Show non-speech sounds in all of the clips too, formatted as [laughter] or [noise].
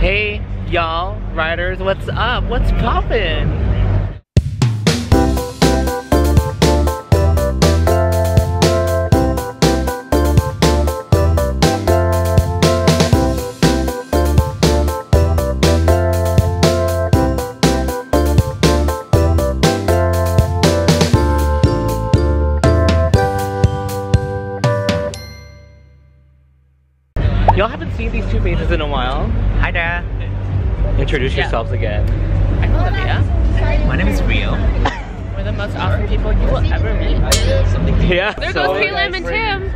Hey, y'all, riders, what's up? What's poppin'? Y'all haven't seen these two faces in a while. Hi there. Introduce Yeah. yourselves again. I'm Olivia. My name is Rio. We're the most awesome people you will ever meet. Yeah. There so- goes Prelim and Tim.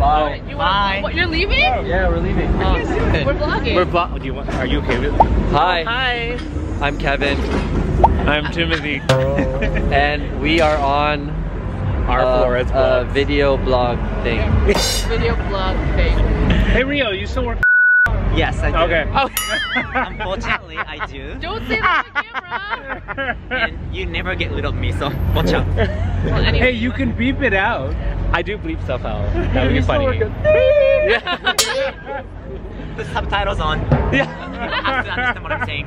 Bye. You Bye. What, you're leaving? Yeah, we're leaving. Oh, we're vlogging. We're vlog. Do you want? Are you okay with? Hi, oh, Hi. I'm Kevin, I'm Timothy. [laughs] and we are on Our uh, Flores a blog. video blog thing. [laughs] video vlog thing. Hey Rio, you still work? [laughs] Yes, I do. Okay. Oh. [laughs] Unfortunately, I do. Don't say that on the camera. And you never get rid of me, so watch out. Well, anyway, Hey, you can beep it out. I do bleep stuff out. That would be funny. work Yeah. Put subtitles on. yeah. I have to understand what I'm saying.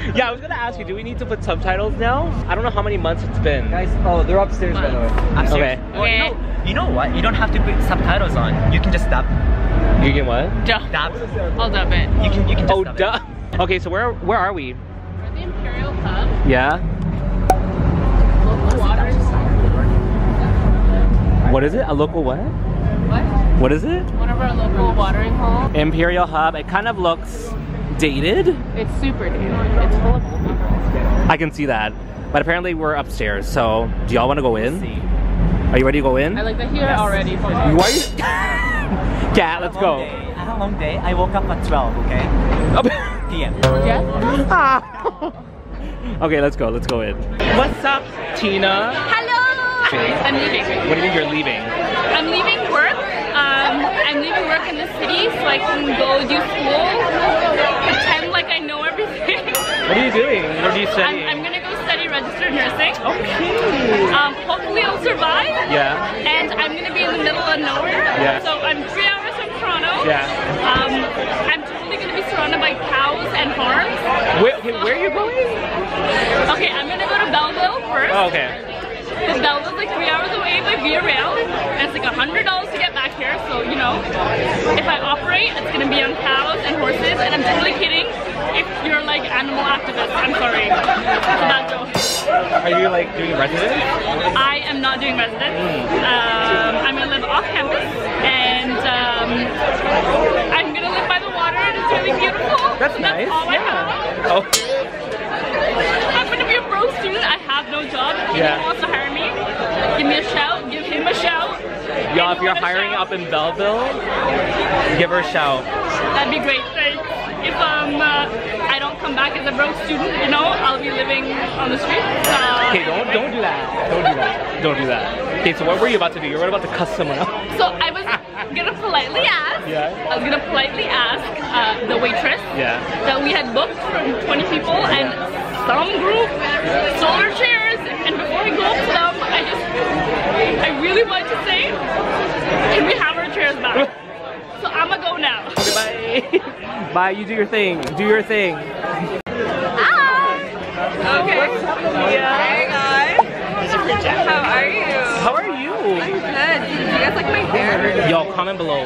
[laughs] Yeah, I was gonna ask you, do we need to put subtitles now? I don't know how many months it's been. Guys, oh, they're upstairs by the way. I'm serious. Okay. Well, you, know, you know what? You don't have to put subtitles on. You can just dub. You can what? Duh. Dub. I'll dub it. You can. You can just Oh, dub duh. Okay, so where where are we? We're the Imperial Pub. Yeah. Local watering What is it? A local what? What? What is it? One of our local watering holes. Imperial Hub. It kind of looks dated. It's super dated. It's full of old people. I can see that. But apparently we're upstairs, so do y'all want to go in? See. Are you ready to go in? I like that here already. For Why? are [laughs] you- Cat, let's I had a long go. day. I had a long day. I woke up at 12. Okay. [laughs] PM. Yes? [laughs] okay, let's go. Let's go in. What's up, Tina? Hello! I'm leaving. What do you mean you're leaving? I'm leaving work. Um, I'm leaving work in the city so I can go do school. Pretend like I know everything. What are you doing? What are you I'm, studying? I'm gonna go study registered nursing. Okay. Um, hopefully I'll survive. Yeah. And I'm gonna be in the middle of nowhere. Yeah. So I'm three hours from Toronto. Yeah. Um, I'm totally gonna be surrounded by cows and farms. Where, okay, where are you going? Okay, I'm gonna go to Belleville first. Oh, okay. Because Belleville's like three hours away by Via Rail, and it's like a hundred dollars to get back here. So you know, if I operate, it's gonna be on cows and horses. And I'm totally kidding. If you're like animal activists, I'm sorry. It's a bad joke. Are you like doing residence? I am not doing residence. Um, I'm gonna live off campus, and um, I'm gonna live by the water, and it's really beautiful. That's And nice. all I have. Oh. I'm gonna be a broke student. I have no job. Yeah. anyone wants to hire me, give me a shout. Give him a shout. Y'all, if you're hiring up in Belleville, give her a shout. That'd be great. Thanks. If um uh, I don't come back as a broke student, you know, I'll be living on the street. Uh, Okay, don't don't do that. Don't do that. Don't do that. Okay, so what were you about to do? You were about to cuss someone out. So I was gonna politely ask. Yeah. I was gonna politely ask uh, the waitress Yeah. that we had booked from 20 people and some group stole our chairs. And before I go up to them, I really want to say, can we have our chairs back? So I'ma go now. Okay, bye. bye. You do your thing. Do your thing. Okay. Yeah. Hey guys. How are you? How are you? I'm good. You guys like my hair? Y'all, comment below.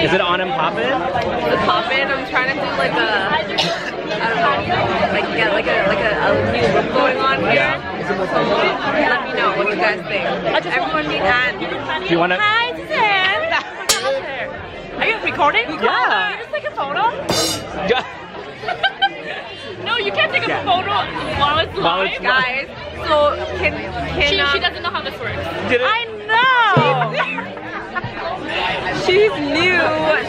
Is it on and poppin'? The pop in. I'm trying to do like a, I don't know, like get like a like a, a new look going on here. So let me know what you guys think. Everyone meet Anne. Do you wanna? Hi, Suzanne. [laughs] Are you recording? Yeah. Can you just take a photo? Yeah. [laughs] No, you can't take a Yeah. photo while it's While live. it's Guys, so can can She, um, she doesn't know how this works. Did it? I know. She's new.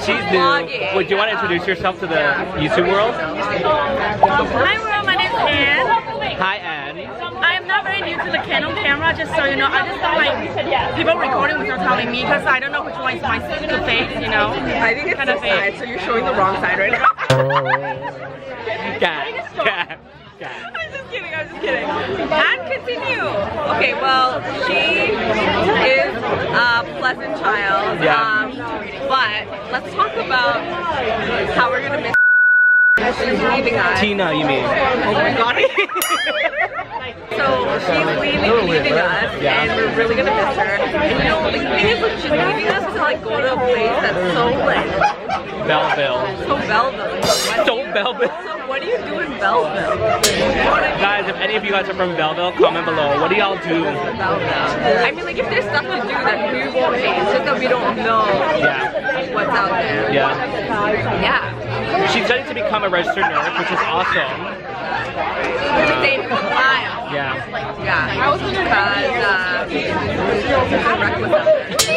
She's vlogging. new. Would you want to introduce yourself to the YouTube world? Hi, world. My name's Anne. Hi, Anne. I am not very new to the Canon camera, just so you know. I just don't like people recording without telling me because I don't know which one is my to face, you know. I think it's kind of side, so you're showing the wrong side right now. Cat. Cat. Cat. I'm just kidding, I'm just kidding. And continue. Okay, well, she is a pleasant child. Yeah. Um, but let's talk about how we're gonna miss she's leaving us. Tina, you mean? Oh my god. [laughs] so she's leaving, leaving us, Yeah. and we're really gonna miss her. And you know, the thing is, like, she's leaving us to like go to a place that's so like Belleville. so Belleville. So Belleville. So what do you do in Belleville? You know what I mean? Guys, if any of you guys are from Belleville, comment below. What do y'all do? Belleville. I mean, like, if there's stuff to do, then we won't. It's just that we don't know Yeah. what's out there. Yeah. Yeah. She's studying to become a registered nurse, which is awesome. We're just saying for a while. Yeah. Yeah. I was because uh, people reckless out there.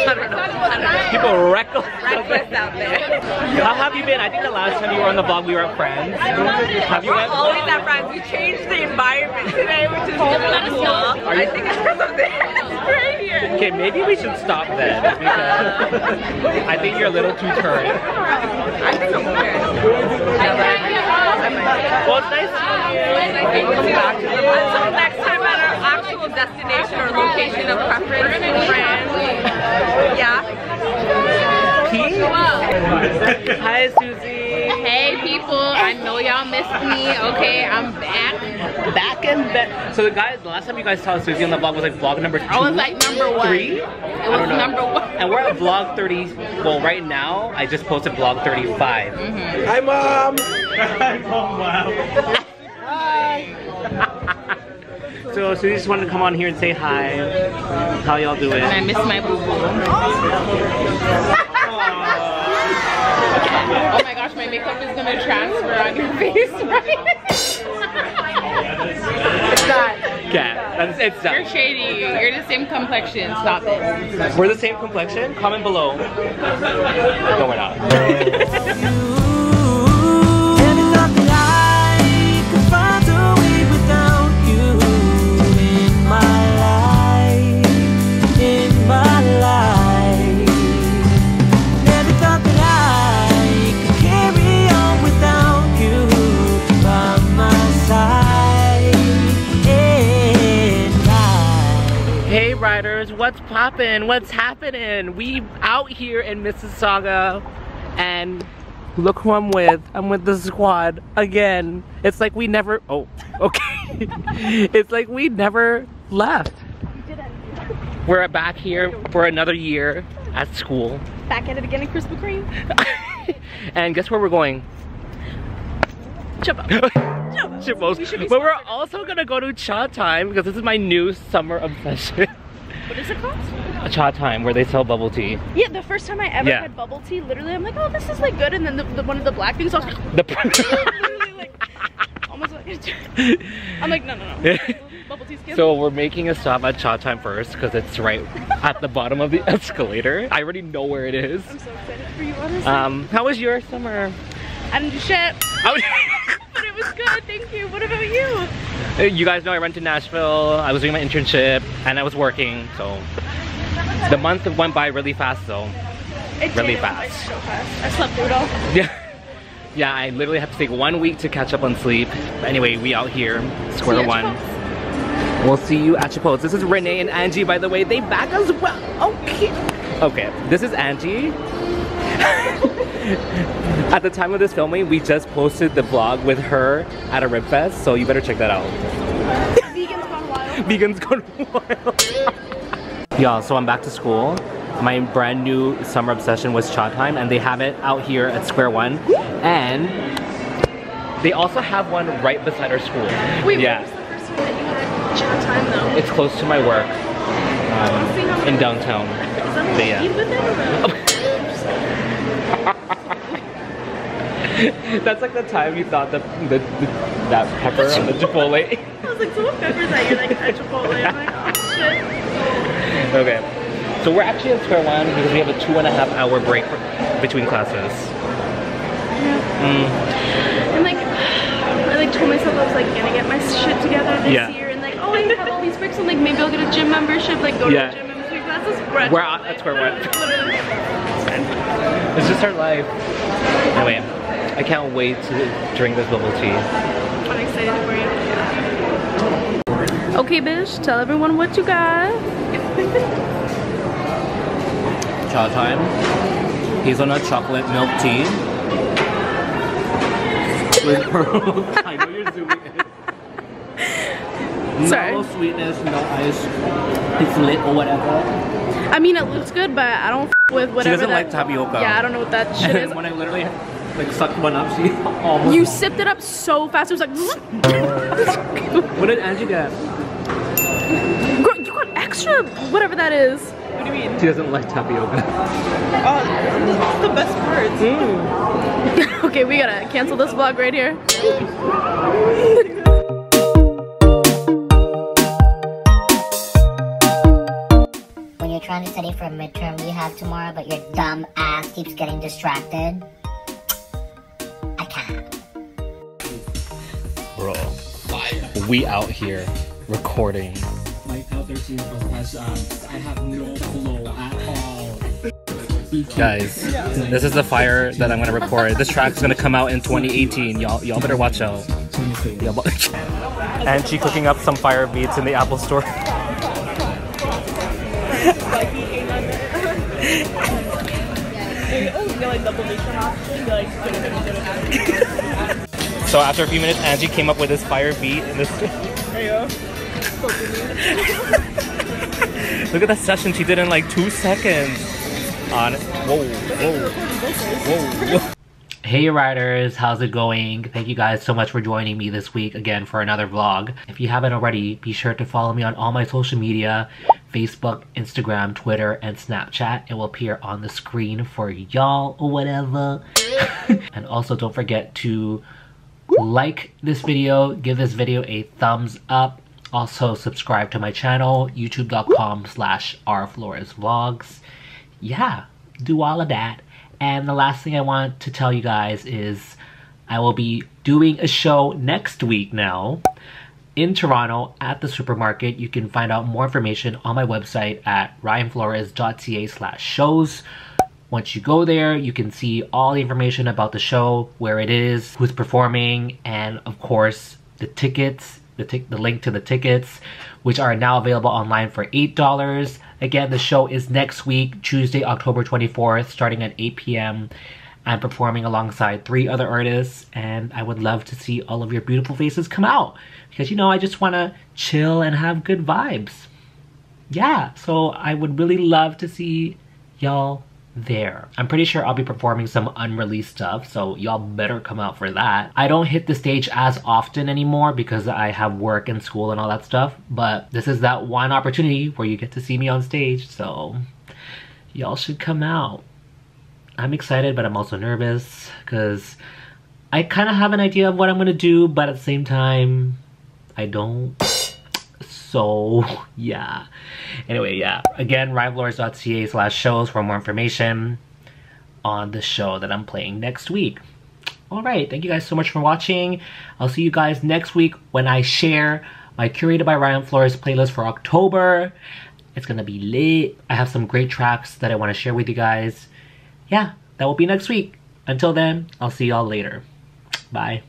I don't know. I don't know. People reckless. Reckless out there. How have you been? I think the last time you were on the vlog, we were at Friends. Have you We're went? always at friends. We changed the environment today, which is really cool. I think it's because of this. here. Okay, maybe we should stop then [laughs] because I think you're a little too turned. I think I'm weird. Well, it's nice I think we'll be back to them. Until next time at our actual destination or location of preference in France. Yeah. Hi, Susie. Hey people, I know y'all missed me. Okay, I'm back. Back and back. So the guys, the last time you guys saw Susie on the vlog was like vlog number two. I was like number one. Three? It was number one. And we're at vlog 30. Well, right now, I just posted vlog 35. Mm-hmm. Hi, mom. Hi, mom. Wow. so Susie just wanted to come on here and say hi. How y'all doing? And I miss my boo boo. [laughs] Oh my gosh, my makeup is gonna transfer on your [laughs] face, right? it's not. Yeah, that's, it's done. You're shady. You're the same complexion. Stop it. We're the same complexion. Comment below. No, we're not. Poppin'? What's happening? We out here in Mississauga and look who I'm with. I'm with the squad again. It's like we never oh, [laughs] okay. it's like we never left. We're back here for another year at school. Back at it again in Krispy Kreme. [laughs] and guess where we're going? Chippo. [laughs] Chippos. But we're also gonna go to Chatime because this is my new summer obsession. What is it called? Chatime, where they sell bubble tea. Yeah, the first time I ever Yeah. had bubble tea, literally, I'm like, oh, this is like good. And then the, the one of the black things, I was like, [laughs] The [laughs] literally like, almost like, [laughs] I'm like, no, no, no. Bubble tea skin. So we're making a stop at Chatime first because it's right at the bottom of the escalator. I already know where it is. I'm so excited for you, honestly. Um, how was your summer? I didn't do shit, I was- but it was good. Thank you. What about you? you guys know I went to Nashville. I was doing my internship and I was working. So the month went by really fast though. It Really did, it went by fast. So fast. I slept through it all. [laughs] Yeah. Yeah, I literally have to take one week to catch up on sleep. Anyway, we out here, square one. We'll see you at Chipotle. This is Renee and Angie, by the way. They back as well. Okay. Okay, this is Angie. [laughs] at the time of this filming, we just posted the vlog with her at a rib fest, so you better check that out. Vegans gone wild. [laughs] Vegans gone wild. Y'all, so I'm back to school. My brand new summer obsession was Chatime, and they have it out here at Square One. And they also have one right beside our school. Wait, yeah. what was the first one that you had? Chatime though. It's close to my work um, in downtown. That But yeah. you with it? or- [laughs] That's like the time you thought the, the, the that pepper on the [laughs] Chipotle. I was like, so what peppers that you're like at Chipotle? I'm like, oh shit. Okay. So we're actually at Square One because we have a two and a half hour break between classes. Mm. And like, I like told myself I was like gonna get my shit together this Yeah. year, and like, oh, I have all these breaks, and like maybe I'll get a gym membership, like go Yeah. to the gym in between classes. We're at, We're at Square One. [laughs] It's just our life. Anyway, I can't wait to drink this bubble tea. I'm excited for you. Okay, bitch, tell everyone what you got. Chatime. He's on a chocolate milk tea. [laughs] I know you're zooming in. Sorry. No sweetness, no ice. It's lit or whatever. I mean, it looks good, but I don't f- with whatever. She doesn't that, like tapioca. Yeah, I don't know what that shit And is. then [laughs] when I literally like sucked one up, she [laughs] almost. You sipped it up so fast. It was like, What did Angie get? Girl, you got extra, whatever that is. What do you mean? She doesn't like tapioca. Oh, this is the best part. Mm. [laughs] okay, we gotta cancel this vlog right here. when you're trying to study for a midterm you have tomorrow, but your dumb ass keeps getting distracted. I can't. Bro, we out here recording. My L13 has, um, I have no flow at all. Guys, this is the fire that I'm gonna record. This track's gonna come out in 2018. Y'all, y'all better watch out. Y'all bu- [laughs] and she cooking up some fire beats in the Apple Store. [laughs] So after a few minutes, Angie came up with this fire beat [laughs] and this. [laughs] Look at that session she did in like two seconds. On whoa, whoa, whoa, whoa. Hey riders, how's it going? Thank you guys so much for joining me this week again for another vlog. If you haven't already, be sure to follow me on all my social media, Facebook, Instagram, Twitter, and Snapchat. It will appear on the screen for y'all or whatever. [laughs] and also don't forget to like this video, give this video a thumbs up. Also subscribe to my channel, youtube.com slash rfloresvlogs. Yeah, do all of that. And the last thing I want to tell you guys is I will be doing a show next week now in Toronto at the supermarket. You can find out more information on my website at ryanflores.ca slash shows. Once you go there, you can see all the information about the show, where it is, who's performing, and of course, the tickets, the, tic- the link to the tickets, which are now available online for $8. Again, the show is next week, Tuesday, October 24th, starting at 8 p.m. I'm performing alongside three other artists, and I would love to see all of your beautiful faces come out because you know, I just want to chill and have good vibes. Yeah, so I would really love to see y'all there. I'm pretty sure I'll be performing some unreleased stuff, so y'all better come out for that. I don't hit the stage as often anymore because I have work and school and all that stuff, but this is that one opportunity where you get to see me on stage, so y'all should come out. I'm excited, but I'm also nervous because I kind of have an idea of what I'm gonna do, but at the same time, I don't. So, [laughs] yeah. Anyway, yeah. Again, ryanflores.ca slash shows for more information on the show that I'm playing next week. Alright, thank you guys so much for watching. I'll see you guys next week when I share my Curated by Ryan Flores playlist for October. It's gonna be lit. I have some great tracks that I want to share with you guys. Yeah, that will be next week. Until then, I'll see y'all later. Bye.